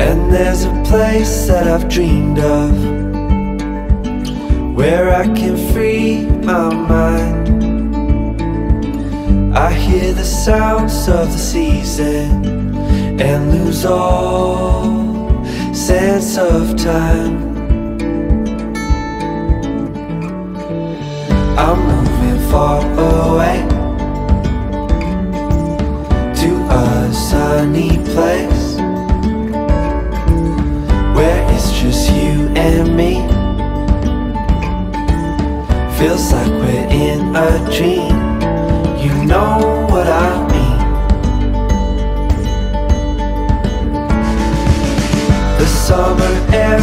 And there's a place that I've dreamed of Where I can free my mind. I hear the sounds of the season And lose all sense of time. I'm moving far away a sunny place. Where it's just you and me. Feels like we're in a dream. You know what I mean. The summer air